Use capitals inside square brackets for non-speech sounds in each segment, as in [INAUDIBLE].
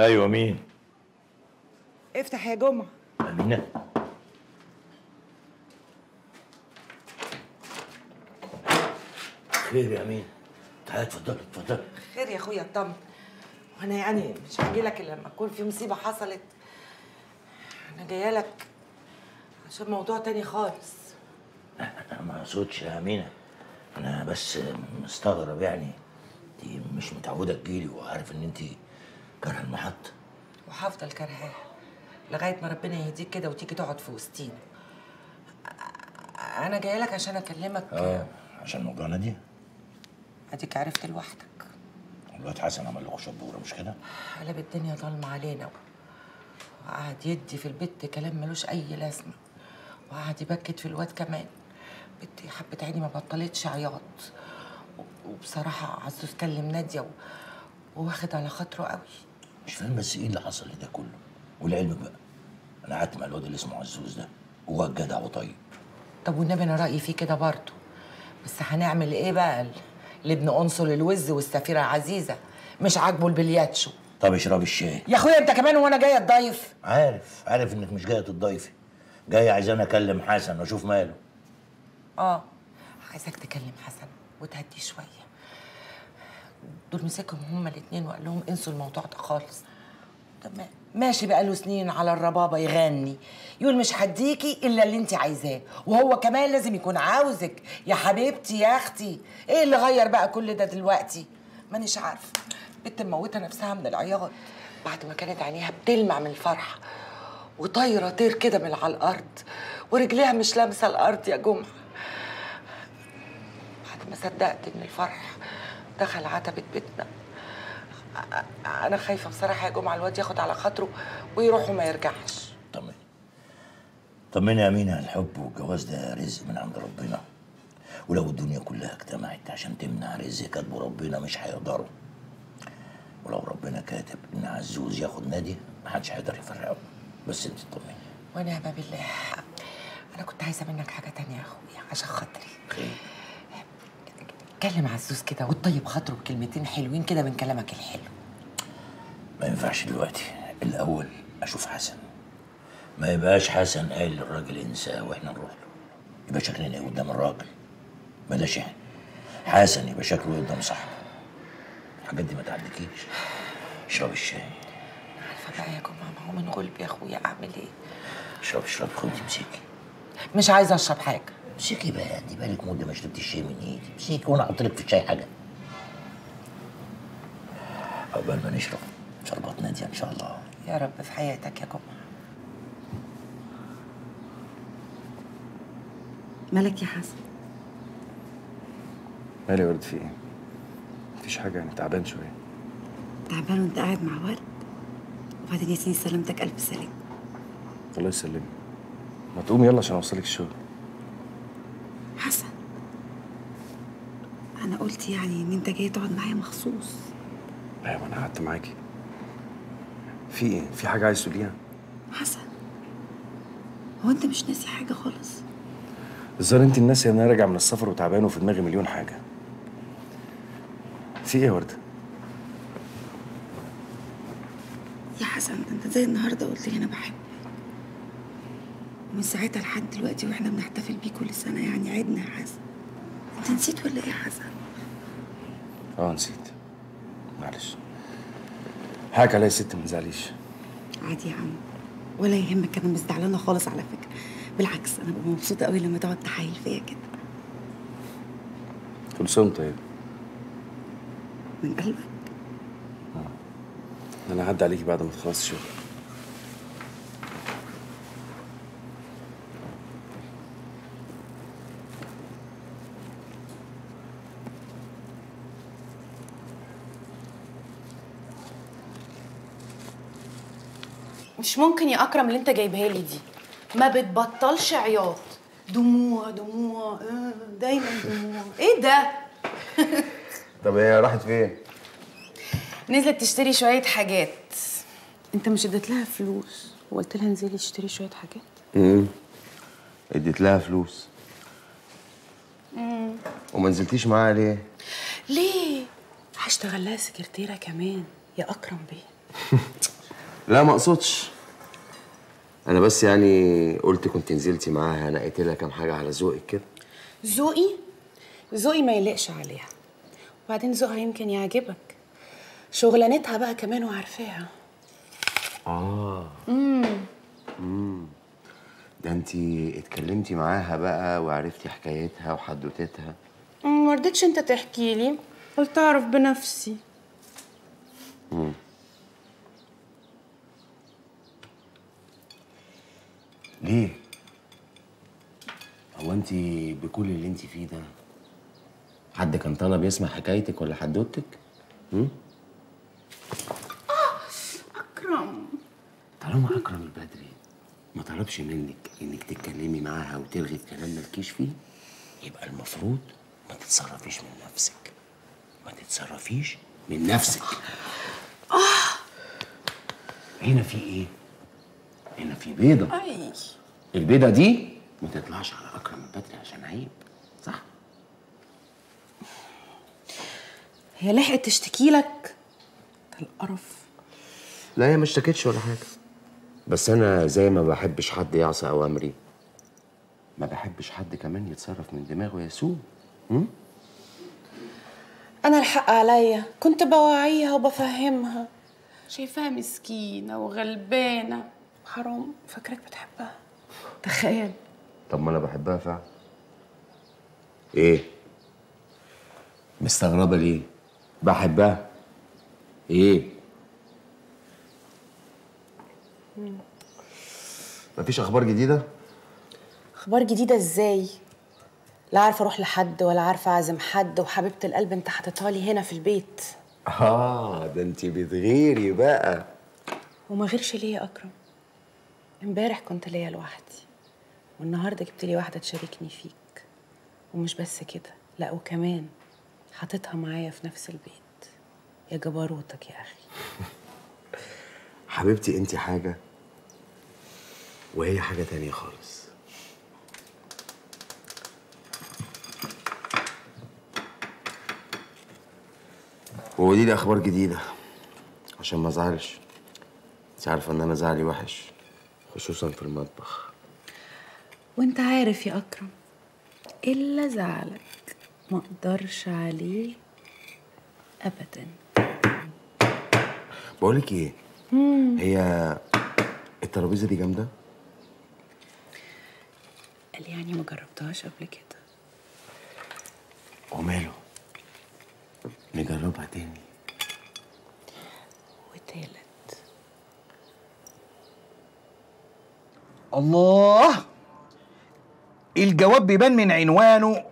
أيوه مين؟ افتح يا جمعة. أمينة. خير يا امين تعالى اتفضل اتفضل. خير يا أخويا اطمن وأنا يعني مش هاجي لك إلا لما تكون في مصيبة حصلت. أنا جاية لك عشان موضوع تاني خالص. أنا ما أقصدش يا أمينة. أنا بس مستغرب يعني. انت مش متعودة تجيلي وعارف إن انت كاره المحطة. وهفضل كرهاها لغاية ما ربنا يهديك كده وتيجي تقعد في وسطينا. أنا جاية لك عشان أكلمك. آه عشان موضوع نادية. أديك عرفت لوحدك. الواد حسن عمل لكم شبوره مش كده؟ قلب الدنيا ضلمة علينا. وقعد يدي في البت كلام ملوش أي لازمة. وقعد يبكت في الواد كمان. بنتي حبة عيني ما بطلتش عياط. وبصراحة عزوز كلم نادية و... وواخد على خاطره قوي. مش فاهم بس إيه اللي حصل لده كله. ولعلمك بقى أنا قعدت مع الواد اللي اسمه عزوز ده هو جدع وطيب. طب والنبي أنا رأيي فيه كده برضه. بس هنعمل إيه بقى؟ لابن أنصل الوز والسفيرة عزيزة مش عاجبه البلياتشو. طب اشرب الشاي. يا أخويا أنت كمان وأنا جاية تضيف عارف عارف إنك مش جاية تضيفي. جاية عايزاني أكلم حسن وأشوف ماله. آه عايزك تكلم حسن وتهديه شوية. دول مسكهم هما الاتنين وقال لهم انسوا الموضوع ده خالص. طب ما- ماشي بقاله سنين على الربابة يغني يقول مش هديكي إلا اللي انت عايزاه. وهو كمان لازم يكون عاوزك. يا حبيبتي يا أختي إيه اللي غير بقى كل ده دلوقتي؟ مانيش عارفه بنت مموتة نفسها من العياط بعد ما كانت عينيها بتلمع من الفرحة وطايرة طير كده من على الأرض ورجليها مش لامسة الأرض يا جمعة. بعد ما صدقت إن الفرح دخل عتبة بيتنا. أ- أنا خايفة بصراحة يا جمعة الواد ياخد على خاطره ويروح وما يرجعش. طمني. طمني يا امينه الحب والجواز ده رزق من عند ربنا. ولو الدنيا كلها اجتمعت عشان تمنع رزق كاتبه ربنا مش هيقدروا. ولو ربنا كاتب إن عزوز ياخد نادي محدش هيقدر يفرقه. بس انت اطمني ونعم بالله أنا كنت عايزة منك حاجة تانية يا أخويا عشان خاطري. خير. كلم عزوز كده وتطيب خاطره بكلمتين حلوين كده من كلامك الحلو. ما ينفعش دلوقتي. الأول أشوف حسن. ما يبقاش حسن قال للراجل انساه وإحنا نروح له. يبقى شكلنا إيه قدام الراجل؟ بلاش إحنا حسن يبقى شكله إيه قدام صاحبه. الحاجات دي ما تعديكيش اشرب الشاي. عارفة بقى يا جماعة ما هو من غلب يا أخويا أعمل إيه؟ اشرب اشرب خدي امسكي. مش عايزة أشرب حاجة. امسكي بقى دي بالك مده ما شربتي الشاي من ايدي. امسكي وأنا أحط لك في الشاي حاجة. عقبال ما نشرب شربات نادية إن شاء الله. يا رب في حياتك يا جمعة. مالك يا حسن؟ مالي يا ورد في إيه؟ مفيش حاجة يعني تعبان شوية. تعبان وأنت قاعد مع ورد وبعدين يا سيدي سلامتك ألف سلام. الله يسلمك. ما تقوم يلا عشان أوصلك الشغل حسن أنا قلت يعني إن أنت جاي تقعد معايا مخصوص أيوه أنا قعدت معاكي في إيه؟ في حاجة عايز تقوليها؟ حسن هو أنت مش ناسي حاجة خالص الظاهر أنت الناس ان أنا راجع من السفر وتعبان وفي دماغي مليون حاجة في إيه يا وردة؟ يا حسن أنت زي النهارده قلت لي أنا بحبك ومن ساعتها لحد دلوقتي وإحنا بنحتفل بيه كل سنة يعني عيدنا يا حسن انت نسيت ولا إيه يا حسن؟ آه نسيت. معلش. حقك عليا يا ست ما تزعليش. عادي يا عم. ولا يهمك أنا مش زعلانة خالص على فكرة. بالعكس أنا ببقى مبسوطة قوي لما تقعد تحايل فيا كده. كل وأنت طيب؟ من قلبك؟ أنا هعدي عليكي بعد ما تخلص الشغل مش ممكن يا أكرم اللي أنت جايبها لي دي. ما بتبطلش عياط. دموع دموع آه، دايما دموع. إيه ده؟ [LAUGHS] طب هي راحت فين؟ نزلت تشتري شوية حاجات. أنت مش اديت لها فلوس. وقلت لها انزلي اشتري شوية حاجات. امم اديت لها فلوس. وما نزلتيش معاها ليه؟ ليه؟ هشتغل لها سكرتيرة كمان. يا أكرم بيه. [LAUGHS] لا ما اقصدش. أنا بس يعني قلت كنت نزلتي معاها نقيت لها كام حاجة على ذوقك كده. ذوقي؟ ذوقي ما يليقش عليها. وبعدين ذوقها يمكن يعجبك. شغلانتها بقى كمان وعارفاها. ده انت اتكلمتي معاها بقى وعرفتي حكايتها وحدوتتها. ما رضيتش انت تحكي لي. قلت أعرف بنفسي. ليه؟ هو انت بكل اللي انت فيه ده حد كان طلب يسمع حكايتك ولا حدوتك أكرم. طالما أكرم البدري ما طلبش منك إنك تتكلمي معاها وتلغي الكلام مالكيش فيه يبقى المفروض ما تتصرفيش من نفسك. ما تتصرفيش من نفسك. هنا في إيه؟ هنا في بيضة. أي. البيضة دي ما تطلعش على أكرم البدري عشان عيب صح؟ هي لحقت تشتكي لك؟ ده القرف. لا هي ما اشتكتش ولا حاجة. بس أنا زي ما بحبش حد يعصي أوامري. ما بحبش حد كمان يتصرف من دماغه يسوع أنا الحق عليا. كنت بوعيها وبفهمها. شايفاها مسكينة وغلبانة. حرام. فاكراك بتحبها. تخيل. طب ما أنا بحبها فعلا. إيه؟ مستغربة ليه؟ بحبها. إيه؟ مفيش أخبار جديدة؟ أخبار جديدة إزاي؟ لا عارفة أروح لحد ولا عارفة أعزم حد وحبيبة القلب أنت حاططها لي هنا في البيت. آه ده انت بتغيري بقى. وما غيرش ليه يا أكرم. امبارح كنت ليا لوحدي والنهاردة جبت لي واحدة تشاركني فيك. ومش بس كده لا وكمان حاططها معايا في نفس البيت. يا جبروتك يا أخي. [LAUGHS] حبيبتي انت حاجة؟ وهي حاجة تانية خالص. ودي لي أخبار جديدة عشان ما أزعلش. انت عارفة إن أنا زعلي وحش. خصوصا في المطبخ. وانت عارف يا أكرم إلا زعلك ما أقدرش عليه ابدا. بقولك إيه؟ هي الترابيزة دي جامدة؟ قال يعني ما جربتهاش قبل كده. وماله؟ نجربها تاني. وتالت. الله. الجواب بيبان من عنوانه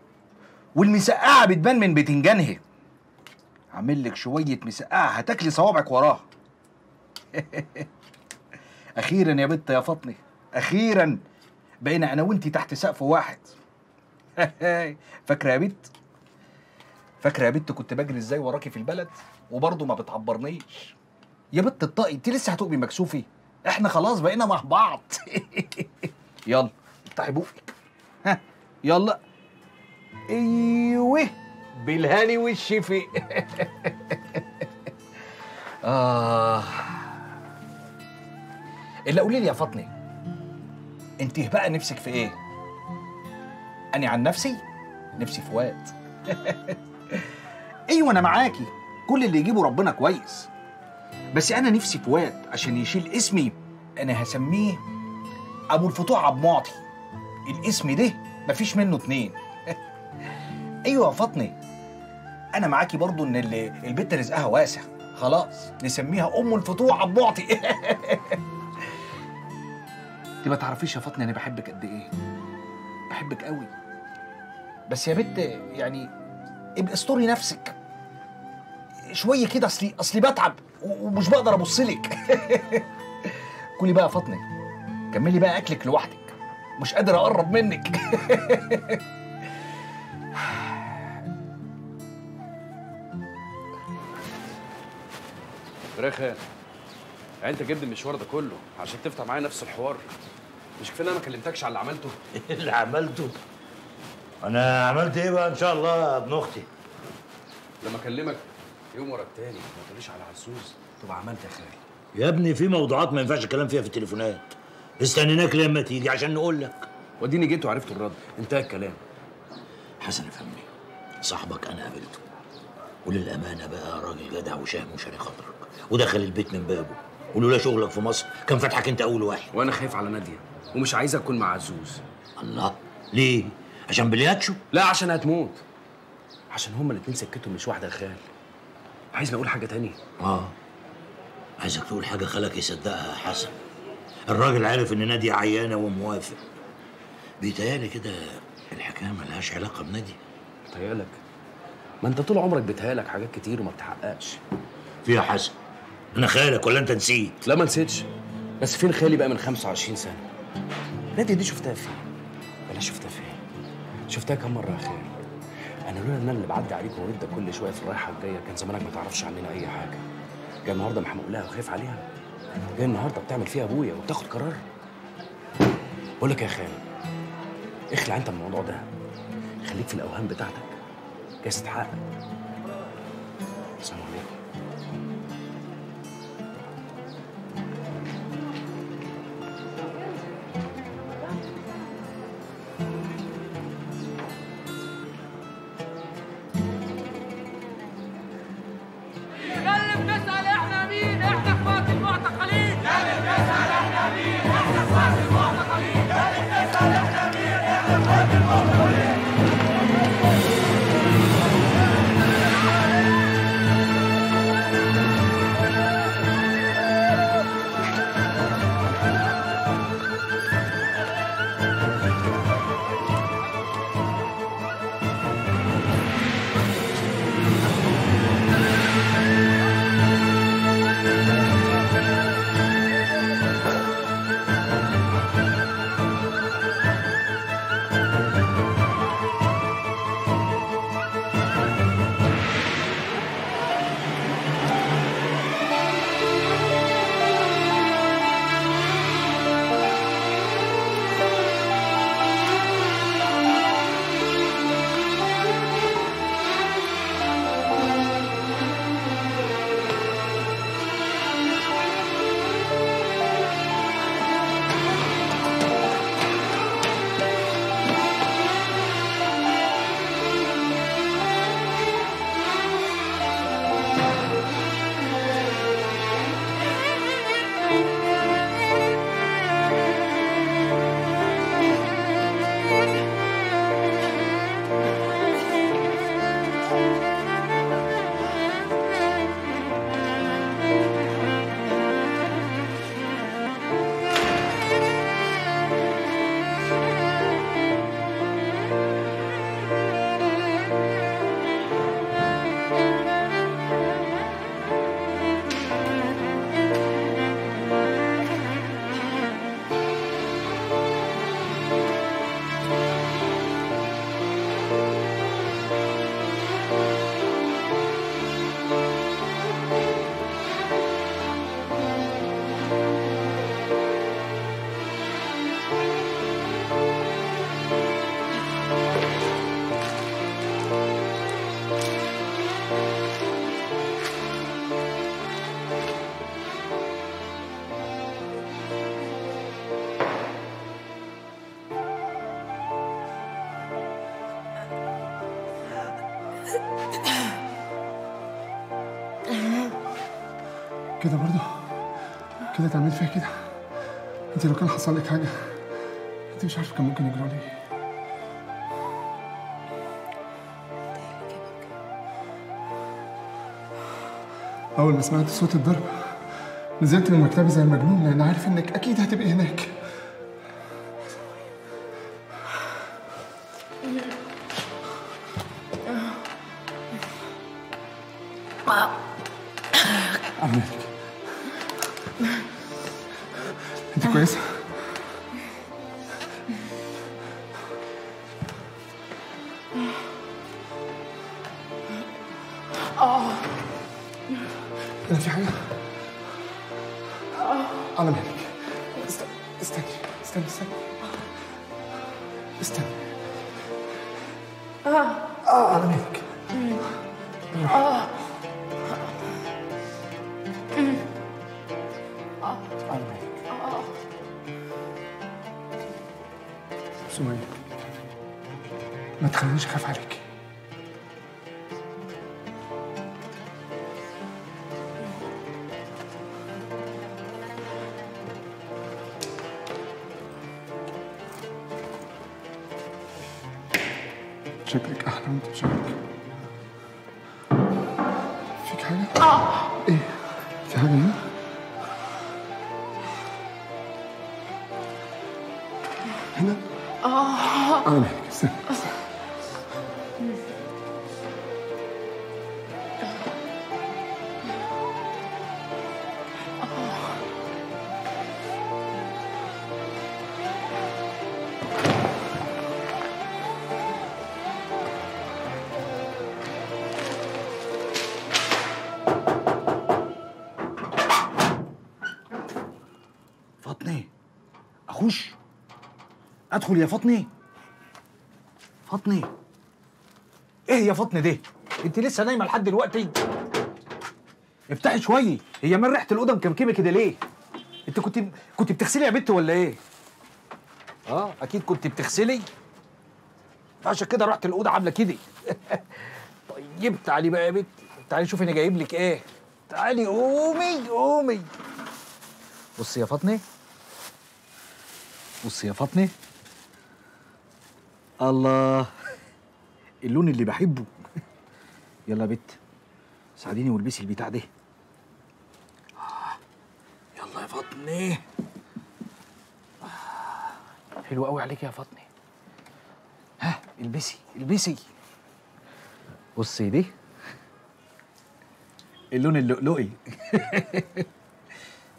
والمسقعة بتبان من بتنجانها. عامل لك شوية مسقعة هتاكلي صوابعك وراها. [LAUGHS] أخيرا يا بت يا فاطمة أخيرا بقينا أنا وانتي تحت سقف واحد. [LAUGHS] فاكرة يا بت؟ فاكرة يا بت كنت بجري إزاي وراكي في البلد؟ وبرضه ما بتعبرنيش. يا بت الطاقي انت لسه هتبقي مكسوفي إحنا خلاص بقينا مع بعض. [LAUGHS] يلا افتحي بوقك ها يلا. أيوه. بالهاني والشفي [LAUGHS] آه. اللي قولي لي يا فاطمة انت بقى نفسك في إيه؟ اني عن نفسي نفسي في واد [LAUGHS] أيوه أنا معاكي. كل اللي يجيبه ربنا كويس. بس أنا نفسي في واد عشان يشيل اسمي. أنا هسميه أبو الفتوح عبد معطي الاسم ده مفيش منه اتنين. [LAUGHS] أيوه يا فاطمة. أنا معاكي برضو إن البت رزقها واسع. خلاص نسميها أم الفتوح عبد معطي انت [LAUGHS] ما تعرفيش يا فاطمة أنا بحبك قد إيه. بحبك قوي. بس يا بت يعني ابقى استوري نفسك. شوية كده اصلي أصلي بتعب. ومش بقدر أبص لك. [LAUGHS] كلي بقى يا فاطمه كملي بقى أكلك لوحدك. مش قادر أقرب منك. [LAUGHS] رخا يعني أنت جبت المشوار ده كله عشان تفتح معايا نفس الحوار. مش كفاية أنا ما كلمتكش على اللي عملته؟ [LAUGHS] اللي عملته؟ أنا عملت إيه بقى إن شاء الله يا ابن أختي؟ لما أكلمك يوم ورا التاني. ما تقوليش على عزوز تبقى عملت يا خالي. يا ابني في موضوعات ما ينفعش الكلام فيها في التليفونات. استنيناك لما تيجي عشان نقول لك. وديني جيت وعرفت الرد. انتهى الكلام. حسن يا فهمي صاحبك أنا قابلته. وللأمانة بقى راجل جدع وشهم وشاري خاطرك ودخل البيت من بابه. ولولا شغلك في مصر. كان فاتحك انت أول واحد. وأنا خايف على نادية. ومش عايز أكون مع عزوز. الله. ليه؟ عشان بلياتشو؟ لا عشان هتموت. عشان هما الاتنين سكتهم مش واحدة خال عايزني أقول حاجة تانية. آه. عايزك تقول حاجة خلك يصدقها يا حسن. الراجل عارف إن نادية عيانة وموافق. بيتهيألي كده الحكاية ملهاش علاقة بنادية بتهيألك ما أنت طول عمرك بيتهيألك حاجات كتير وما بتحققش. فيها حسن. أنا خالك ولا أنت نسيت؟ لا ما نسيتش. بس فين خالي بقى من 25 سنة؟ نادية دي شفتها فين؟ ولا شفتها فين؟ شفتها كم مرة يا خالي؟ أنا لولا إن أنا اللي بعدي عليك وأنت كل شوية في الرايحة الجاية كان زمانك ما تعرفش عننا أي حاجة. جاي النهارده محمق لها وخايف عليها. جاي النهارده بتعمل فيها أبويا وبتاخد قرار. بقول لك يا خالي اخلع أنت من الموضوع ده. خليك في الأوهام بتاعتك. جايز تتحقق السلام عليكم. كده برضه؟ كده تعمل فيها كده؟ انت لو كان حصل لك حاجة انت مش عارفة كان ممكن يجرى لي أول ما سمعت صوت الضرب نزلت من مكتبي زي المجنون لأن عارف إنك أكيد هتبقي هناك. آه سمية ما تخلينيش أخاف عليك. ادخل يا فاطمة. فاطمة. إيه يا فاطمة دي؟ أنت لسه نايمة لحد دلوقتي؟ افتحي شوية هي من ريحة الأوضة مكمكمة كده ليه؟ أنت كنت كنت بتغسلي يا بنت ولا إيه؟ آه أكيد كنت بتغسلي. عشان كده رحت الأوضة عاملة كده. [LAUGHS] طيب تعالي بقى يا بنت. تعالي شوفي أنا جايب لك إيه. تعالي قومي قومي. بصي يا فاطمة. بصي يا فاطمة. الله. اللون اللي بحبه. يلا يا بت ساعديني والبسي البتاع ده. يلا يا فاطمة. حلو قوي عليك يا فاطمة. ها البسي البسي. بصي دي. اللون اللؤلؤي. [LAUGHS]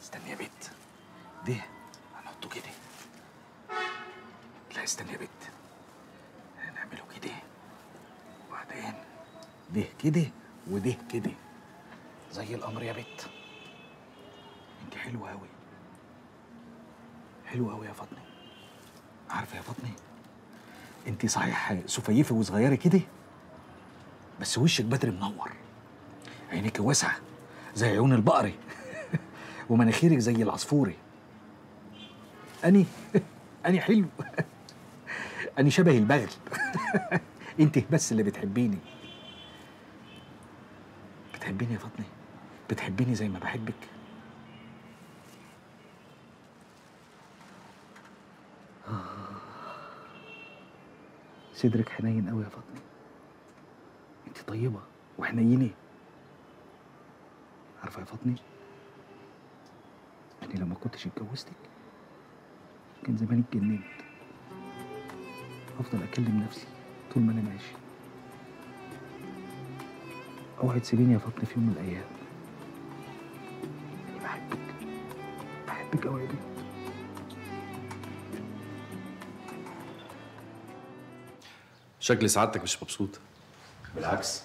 استني يا بت. ده هنحطه كده. لا استني يا بت هنعمله كده وبعدين ده كده وده كده. زي القمر يا بت. انت حلوة قوي حلوة قوي يا فاطمة. عارفة يا فاطمة انت صحيح سفيفة وصغيرة كده بس وشك بدر منور. عينيك واسعة زي عيون البقري [LAUGHS] ومناخيرك زي العصفوري أني أني حلو. [LAUGHS] أني شبه البغل. [LAUGHS] انت بس اللي بتحبيني. بتحبيني يا فاطمة؟ بتحبيني زي ما بحبك. صدرك حنين قوي يا فاطمة. انت طيبة وحنينة. عارفة يا فاطمة اني لو كنتش اتجوزتك كان زماني اتجننت. افضل اكلم نفسي طول ما أنا ماشي. اوعي تسيبيني يا فاطمه في يوم من الأيام. اني بحبك. بحبك قوي يا بنت. شكل سعادتك مش مبسوط. بالعكس.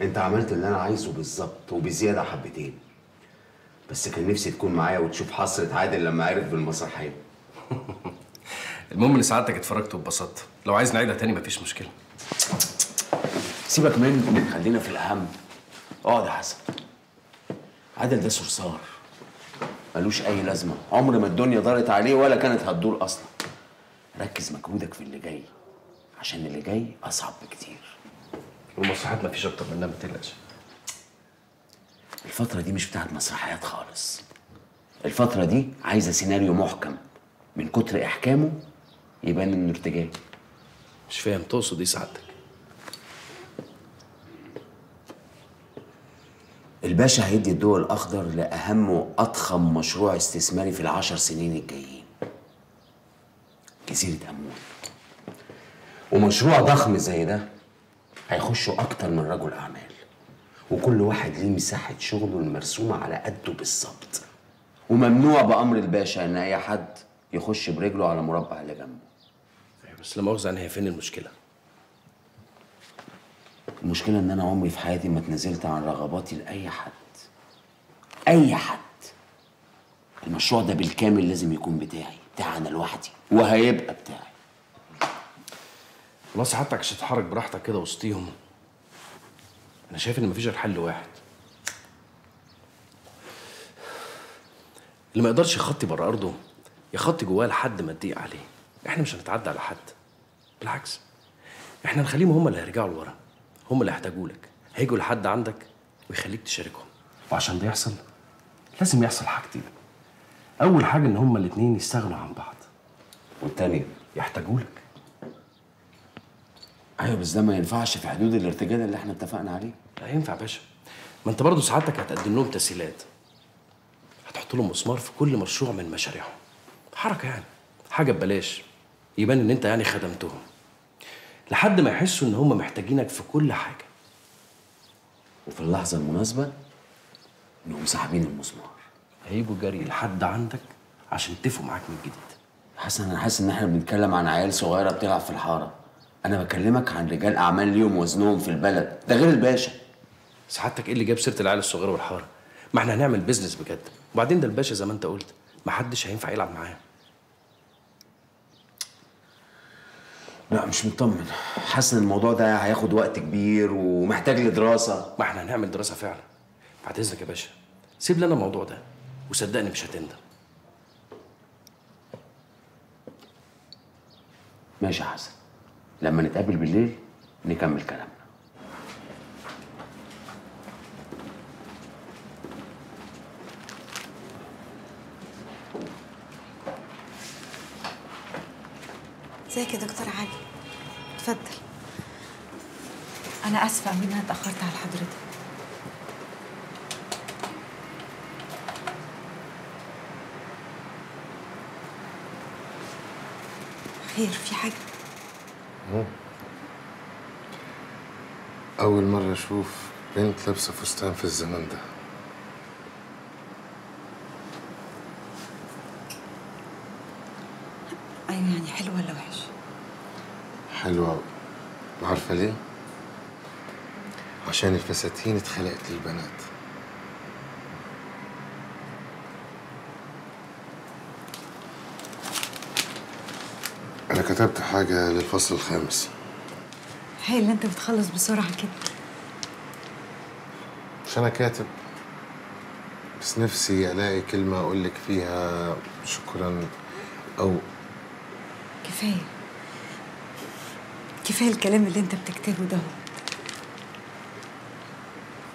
أنت عملت اللي أنا عايزه بالظبط وبزيادة حبتين. بس كان نفسي تكون معايا وتشوف حسرة عادل لما عرف بالمسرحية. [LAUGHS] المهم إن سعادتك اتفرجت واتبسطت. لو عايز نعيدها تاني مفيش مشكلة. سيبك منه خلينا في الأهم. اقعد يا حسن عادل ده صرصار. ملوش أي لازمة. عمر ما الدنيا دارت عليه ولا كانت هتدور أصلا. ركز مجهودك في اللي جاي عشان اللي جاي أصعب بكتير. والمسرحيات مفيش أكتر منها ما تقلقش. الفترة دي مش بتاعت مسرحيات خالص. الفترة دي عايزة سيناريو محكم. من كتر إحكامه يبان إنه ارتجال. مش فاهم تقصد إيه سعادتك الباشا هيدي الضوء الأخضر لأهم وأضخم مشروع استثماري في العشر سنين الجايين. جزيرة أمون. ومشروع ضخم زي ده هيخشوا أكتر من رجل أعمال. وكل واحد ليه مساحة شغله المرسومة على قده بالظبط. وممنوع بأمر الباشا إن أي حد يخش برجله على مربع اللي جنبه. بس لا مؤاخذة يعني هي فين المشكلة إن أنا عمري في حياتي ما اتنازلت عن رغباتي لأي حد. أي حد. المشروع ده بالكامل لازم يكون بتاعي بتاعي أنا لوحدي وهيبقى بتاعي. والله سعادتك عشان تتحرك براحتك كده وسطيهم. أنا شايف إن مفيش غير حل واحد. اللي ما يقدرش يخطي بره أرضه يخطي جواه لحد ما تضيق عليه. إحنا مش هنتعدى على حد. بالعكس. إحنا نخليهم هم اللي هيرجعوا لورا. هم اللي هيحتاجوا لك. هيجوا لحد عندك ويخليك تشاركهم. وعشان ده يحصل لازم يحصل حاجتين أول حاجة إن هما الاتنين يستغنوا عن بعض والتانية يحتاجوا لك. أيوه بس ده ما ينفعش في حدود الارتجال اللي إحنا اتفقنا عليه. لا ينفع يا باشا. ما أنت برضه سعادتك هتقدم لهم تسهيلات. هتحط لهم مسمار في كل مشروع من مشاريعهم. حركة يعني. حاجة ببلاش. يبان إن أنت يعني خدمتهم. لحد ما يحسوا إن هم محتاجينك في كل حاجة. وفي اللحظة المناسبة إنهم ساحبين المسمار. هيجوا جري لحد عندك عشان يتفقوا معاك من جديد. حسن أنا حاسس إن إحنا بنتكلم عن عيال صغيرة بتلعب في الحارة. أنا بكلمك عن رجال أعمال ليهم وزنهم في البلد. ده غير الباشا. سعادتك إيه اللي جاب سيرة العيال الصغيرة والحارة؟ ما إحنا هنعمل بيزنس بجد. وبعدين ده الباشا زي ما أنت قلت ما حدش هينفع يلعب معاه لا مش مطمن. حاسس إن الموضوع ده هياخد وقت كبير ومحتاج لدراسة. ما إحنا هنعمل دراسة فعلا. بعد إذنك يا باشا. سيب لنا الموضوع ده وصدقني مش هتندم. ماشي يا حسن. لما نتقابل بالليل نكمل كلامنا. ازيك يا دكتور علي اتفضل. آسفة قوي ان أنا اتاخرت على حضرتك؟ خير في حاجة؟ أول مرة أشوف بنت لابسة فستان في الزمن ده. أيوه يعني حلو ولا وحش حلوة أوي. وعارفة ليه؟ عشان الفساتين اتخلقت للبنات. أنا كتبت حاجة للفصل الخامس. اللي أنت بتخلص بسرعة كده. مش أنا كاتب. بس نفسي ألاقي كلمة أقول لك فيها شكرا أو كفاية. كفاية الكلام اللي انت بتكتبه ده.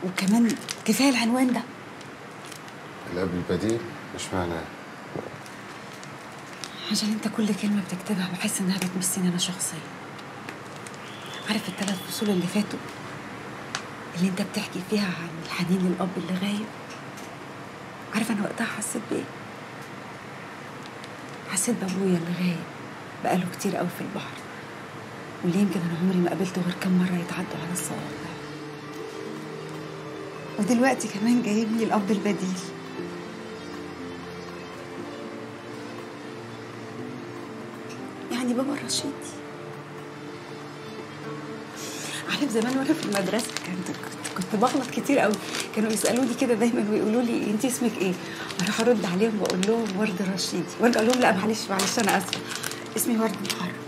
وكمان كفاية العنوان ده. الأب البديل؟ مش معناه عشان انت كل كلمة بتكتبها بحس انها بتمسني أنا شخصيا. عارف الثلاث فصول اللي فاتوا؟ اللي انت بتحكي فيها عن الحنين للأب اللي غايب؟ عارف أنا وقتها حسيت بإيه؟ حسيت بأبويا اللي غايب بقاله كتير قوي في البحر. واللي يمكن أنا عمري ما قابلته غير كام مرة يتعدوا على الصوابع ودلوقتي كمان جايب لي الأب البديل. يعني بابا الرشيدي عارف زمان وأنا في المدرسة كنت كنت, بغلط كتير قوي كانوا يسالوني كده دايما ويقولوا لي انت اسمك إيه؟ أروح أرد عليهم وأقول لهم ورد الرشيدي وارجع أقول لهم لا معلش معلش أنا آسفة. اسمي ورد محرم.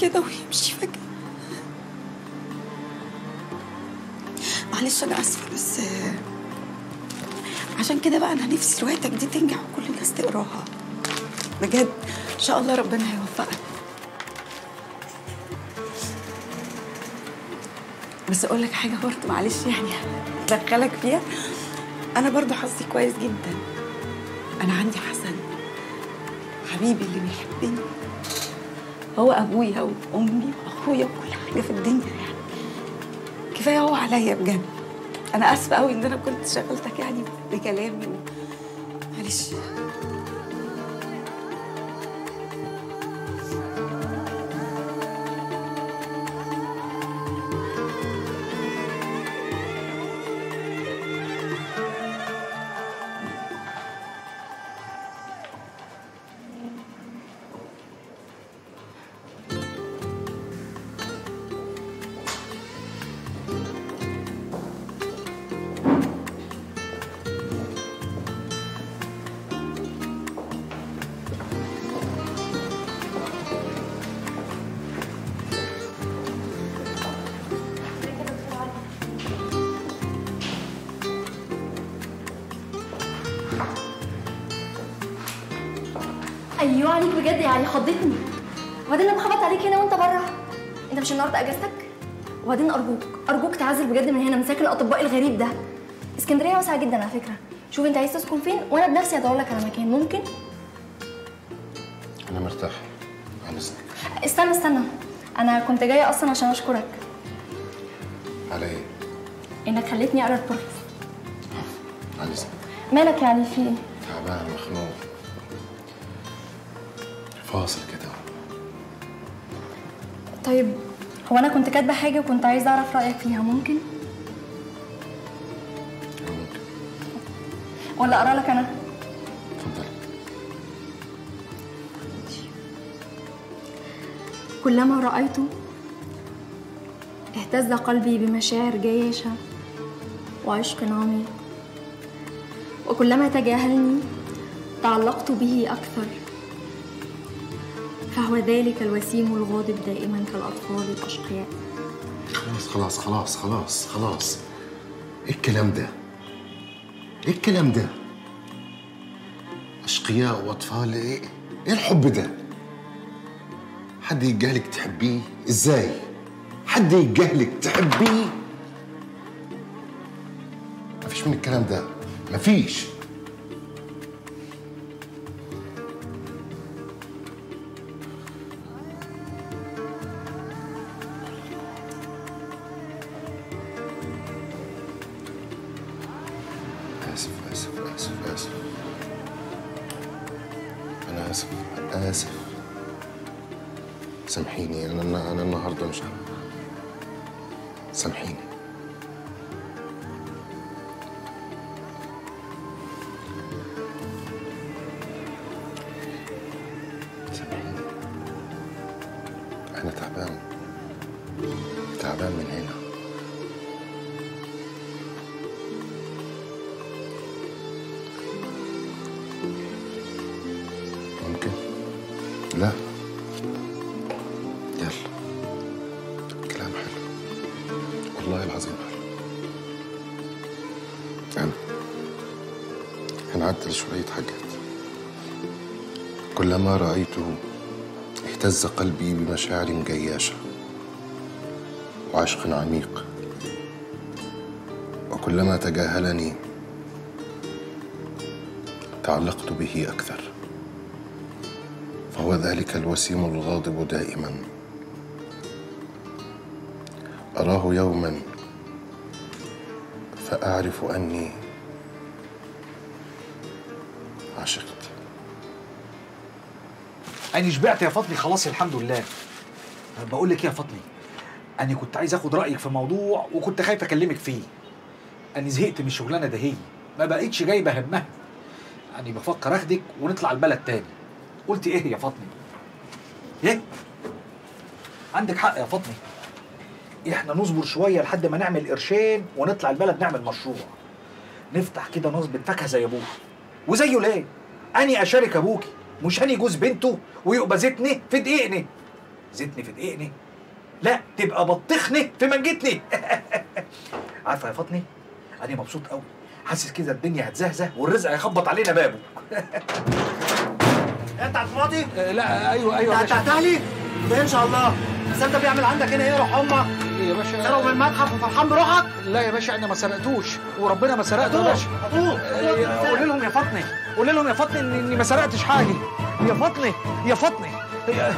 كده ويمشي فجأة. معلش أنا آسفة بس عشان كده بقى أنا نفسي روايتك دي تنجح وكل الناس تقراها. بجد إن شاء الله ربنا هيوفقك. بس أقول لك حاجة برضه معلش يعني ادخلك فيها. أنا برضه حظي كويس جدا. أنا عندي حسن حبيبي اللي بيحبني. هو أبويا وأمي وأخويا وكل حاجة في الدنيا يعني كفاية هو عليا بجد أنا آسفة قوي إن أنا كنت شغلتك يعني بكلامي. معلش أيوه عليك بجد يعني خضتني. وبعدين لما خبط عليك هنا وأنت بره. أنت مش النهارده أجازتك؟ وبعدين أرجوك أرجوك تعزل بجد من هنا من ساكن الأطباء الغريب ده. إسكندرية واسعة جدا على فكرة. شوف أنت عايز تسكن فين وأنا بنفسي ادور لك على مكان. ممكن؟ أنا مرتاح. على إذنك. استنى استنى. أنا كنت جاية أصلا عشان أشكرك. على إيه؟ إنك خليتني أقرأ البوليس. على إذنك. مالك يعني في إيه؟ تعبان مخنوق. فاصل كده. طيب هو أنا كنت كاتبة حاجة وكنت عايزة أعرف رأيك فيها ممكن؟ ممكن. ولا أقرأ لك أنا؟ اتفضل. كلما رأيته اهتز قلبي بمشاعر جياشة وعشق عميق وكلما تجاهلني تعلقت به أكثر. فهو ذلك الوسيم الغاضب دائما كالأطفال الأشقياء. خلاص خلاص خلاص خلاص خلاص. إيه الكلام ده؟ إيه الكلام ده؟ أشقياء وأطفال إيه إيه الحب ده؟ حد يتجاهلك تحبيه؟ إزاي؟ حد يتجاهلك تحبيه؟ مفيش من الكلام ده. مفيش. والله العظيم. أنا هنعدل شوية حاجات. كلما رأيته اهتز قلبي بمشاعر جياشة وعشق عميق. وكلما تجاهلني تعلقت به أكثر. فهو ذلك الوسيم الغاضب دائما. أراه يوما فأعرف أني عشقت. أنا شبعت يا فضلي خلاص الحمد لله. بقول لك إيه يا فضلي؟ أنا كنت عايز آخد رأيك في موضوع وكنت خايف أكلمك فيه. أنا زهقت من الشغلانة ده هي ما بقتش جايبة همها. أنا بفكر أخدك ونطلع البلد تاني. قلت إيه يا فاطمة؟ إيه؟ عندك حق يا فاطمة إحنا نصبر شوية لحد ما نعمل قرشين ونطلع البلد نعمل مشروع. نفتح كده نصبة فاكهة زي أبوها وزيه ليه؟ أني أشارك أبوكي. مش هاني جوز بنته ويبقى زيتني في دقيقني. زيتني في دقيقني. لا تبقى بطخني في منجتني. [LAUGHS] عارفة يا فاطمة؟ أنا مبسوط قوي حاسس كده الدنيا هتزهزه والرزق هيخبط علينا بابه [LAUGHS] أنت عبد الماضي؟ لا أيوه أيوه أنت هتهلي؟ ده إن شاء الله. بس انت بيعمل عندك هنا إيه روح أمك؟ يا باشا. تهرب من المتحف وفرحان بروحك؟ لا يا باشا أنا ما سرقتوش وربنا ما سرقته يا هاتوه، باشا هاتوه. قول لهم يا فاطمة قول لهم يا فاطمة إن- إني ما سرقتش حاجة. يا فاطمة يا فاطمة. يا-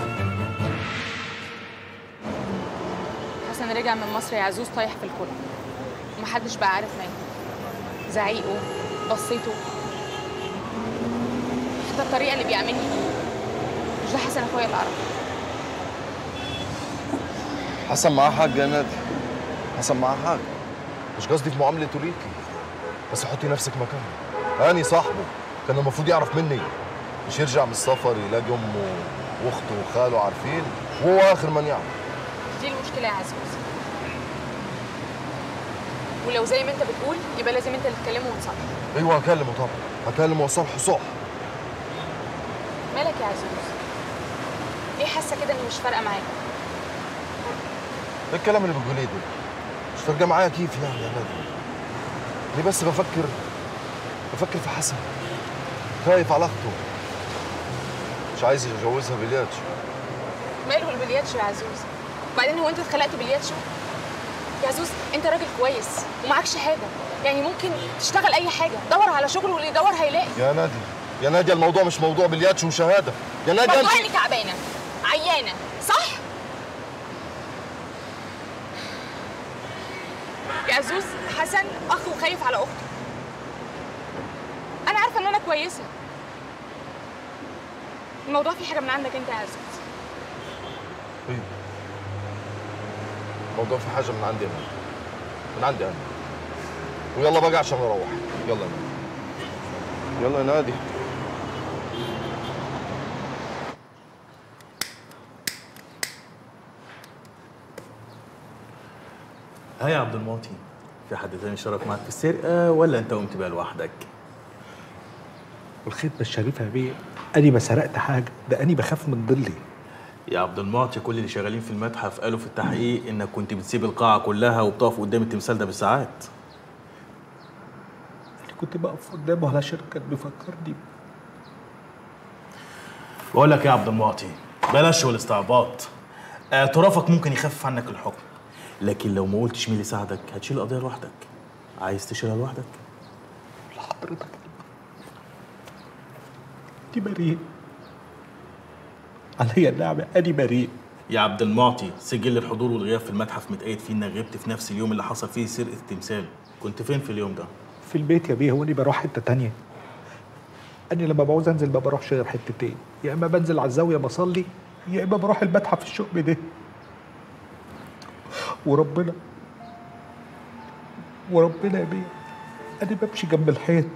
حسن رجع من مصر يا عزوز طايح في الكل. ومحدش بقى عارف ماله. زعيقه بصيته. حتى الطريقة اللي بيعاملني بيها. مش ده حسن أخويا اللي حسن معاه حاجة يا نادي حسن معاه حاجة. مش قصدي في معاملته ليكي بس حطي نفسك مكانه. هاني صاحبه كان المفروض يعرف مني. مش يرجع من السفر يلاقي أمه وأخته وخاله عارفين وهو آخر من يعرف. دي المشكلة يا عزوز ولو زي ما أنت بتقول يبقى لازم أنت اللي تكلمه وتصالحه أيوه هكلمه طبعا. هكلمه وصلح صح مالك يا عزوز ليه حاسة كده إني مش فارقة معاك؟ إيه الكلام اللي بتقوليه ده. مش فارقه معايا كيف يعني يا نادي أنا بس بفكر بفكر في حسن. خايف على أخته. مش عايز يجوزها بلياتشو. ماله البلياتشو يا عزوز؟ وبعدين هو أنت اتخلقت بلياتشو؟ يا عزوز أنت راجل كويس ومعكش حاجة. يعني ممكن تشتغل أي حاجة دور على شغل واللي يدور هيلاقي. يا نادي يا نادي الموضوع مش موضوع بلياتشو وشهادة. يا نادي موضوع اني تعبانة عيانة صح يا عزوز حسن أخ وخايف على أخته. أنا عارفة إن أنا كويسة. الموضوع فيه حاجة من عندك أنت يا عزوز الموضوع في حاجة من عندي أنا. من عندي أنا. ويلا بقى عشان نروح يلا. يا نادي يلا يا نادي. ها يا عبد المعطي في حد تاني شارك معاك في السرقة ولا أنت قمت بيها لوحدك؟ والخدمة الشريفة يا بيه أني ما سرقت حاجة ده أني بخاف من ضلي يا عبد المعطي كل اللي شغالين في المتحف قالوا في التحقيق إنك كنت بتسيب القاعة كلها وبتقف قدام التمثال ده بالساعات. أنا كنت بقف قدامه علشان كان بيفكرني بقول لك يا عبد المعطي بلاش والاستعباط. اعترافك ممكن يخفف عنك الحكم. لكن لو ما قلتش مين اللي ساعدك هتشيل القضية لوحدك. عايز تشيلها لوحدك؟ حضرتك دي بريء. عليا النعمة أني بريء. يا عبد المعطي سجل الحضور والغياب في المتحف متقيد فيه إنك غبت في نفس اليوم اللي حصل فيه سرقة التمثال. كنت فين في اليوم ده؟ في البيت يا بيه هو أني بروح حتة تانية. أني لما بعوز أنزل ما بروحش غير حتتين. يا إما بنزل على الزاوية بصلي يا إما بروح المتحف الشؤم ده. وربنا. وربنا يا بيه. أنا بمشي جنب الحيط.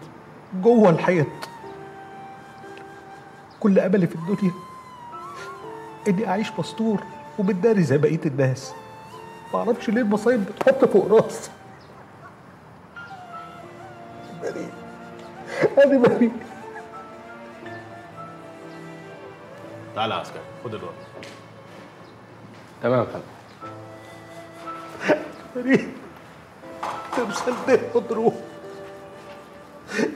جوه الحيط. كل أملي في الدنيا. إني أعيش مستور ومتداري زي بقية الناس. معرفش ليه المصايب بتحط فوق راسي. بريء أنا بريء تعالى يا عسكري خد الورق تمام يا فندم. بريء التمثال ده مضروب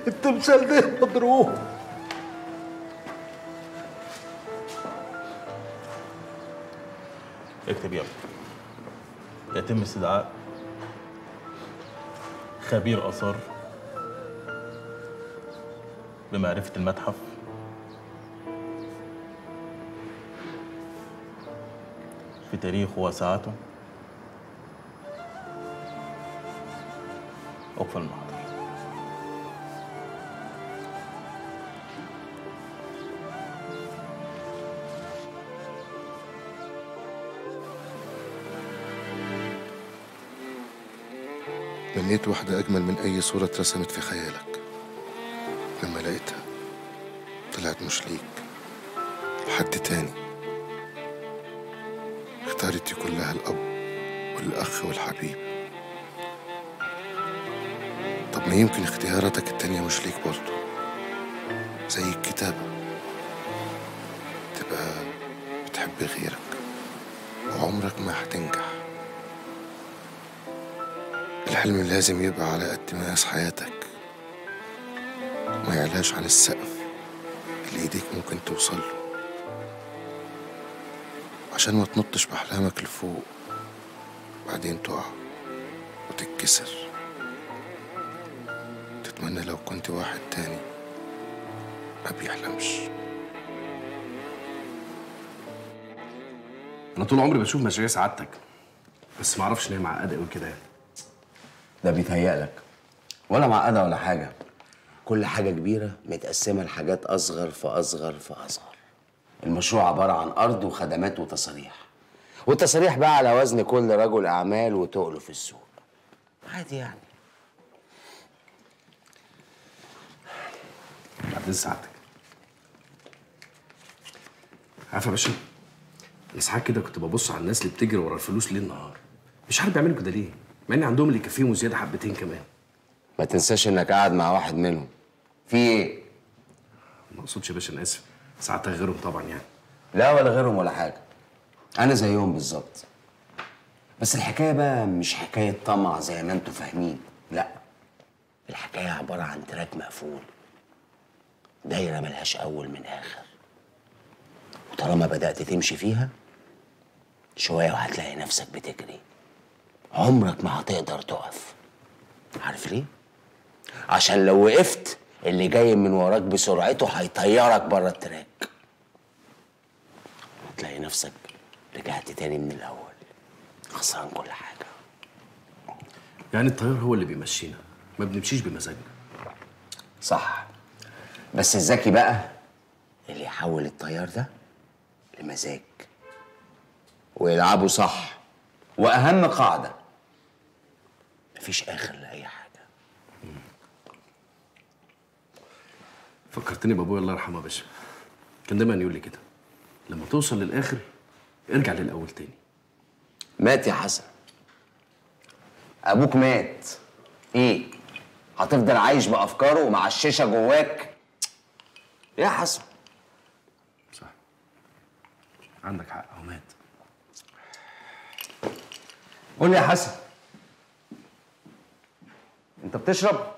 التمثال ده مضروب اكتب يلا. يتم استدعاء خبير آثار بمعرفة المتحف. في تاريخه وساعته. أقفل المحضر لقيت واحدة أجمل من أي صورة اترسمت في خيالك. لما لقيتها طلعت مش ليك لحد تاني. اختارت يكون لها الأب والأخ والحبيب. طب ما يمكن اختياراتك التانية مش ليك برضه. زي الكتابة. تبقى بتحب غيرك. وعمرك ما هتنجح. الحلم لازم يبقى على قد مقاس حياتك. ما يعلاش عن السقف اللي إيديك ممكن توصل له. عشان ما تنطش بأحلامك لفوق بعدين تقع وتتكسر. تتمنى لو كنت واحد تاني ما بيحلمش. أنا طول عمري بشوف مشاريع سعادتك بس ما أعرفش إن هي معقدة قوي كده يعني. ده بيتهيألك ولا معقدة ولا حاجة. كل حاجة كبيرة متقسمة لحاجات أصغر فأصغر فأصغر المشروع عبارة عن أرض وخدمات وتصاريح والتصاريح بقى على وزن كل رجل أعمال وتقله في السوق. عادي يعني. بعدين سعادتك. عارف يا باشا؟ يا ساعات كده كنت ببص على الناس اللي بتجري ورا الفلوس ليل نهار. مش عارف بيعملوا كده ليه مع إن عندهم اللي يكفيهم وزياده حبتين كمان. ما تنساش إنك قاعد مع واحد منهم. في إيه؟ ما أقصدش يا باشا أنا آسف. ساعتك غيرهم طبعا يعني. لا ولا غيرهم ولا حاجة. أنا زيهم بالظبط. بس الحكاية بقى مش حكاية طمع زي ما أنتوا فاهمين. لا الحكاية عبارة عن تراك مقفول. دايرة ملهاش أول من آخر. وطالما بدأت تمشي فيها شوية وهتلاقي نفسك بتجري. عمرك ما هتقدر تقف. عارف ليه؟ عشان لو وقفت اللي جاي من وراك بسرعته هيطيرك بره التراك. هتلاقي نفسك رجعت تاني من الأول. خسران كل حاجة. يعني الطيار هو اللي بيمشينا ما بنمشيش بمزاجنا. صح. بس الذكي بقى اللي يحول الطيار ده لمزاج. ويلعبه صح. وأهم قاعدة. مفيش آخر لأي حاجة. فكرتني بأبويا الله يرحمه يا باشا. كان دايما يقول لي كده لما توصل للآخر ارجع للأول تاني. مات يا حسن. أبوك مات. إيه؟ هتفضل عايش بأفكاره ومعششه جواك يا حسن؟ عندك حق هو مات. قول لي يا حسن. أنت بتشرب؟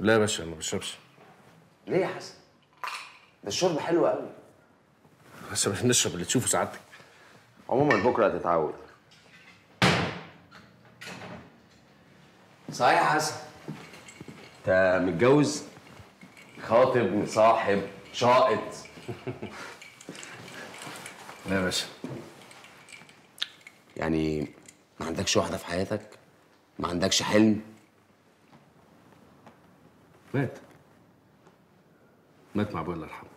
لا يا باشا ما بشربش. ليه يا حسن؟ ده الشرب حلو قوي بس مش نشرب اللي تشوفه سعادتك. عموما بكرة هتتعود. صحيح يا حسن. أنت متجوز؟ خاطب مصاحب شائط لا يا باشا. يعني ما عندكش واحدة في حياتك؟ ما عندكش حلم؟ مات. مات مع ابويا الله يرحمه.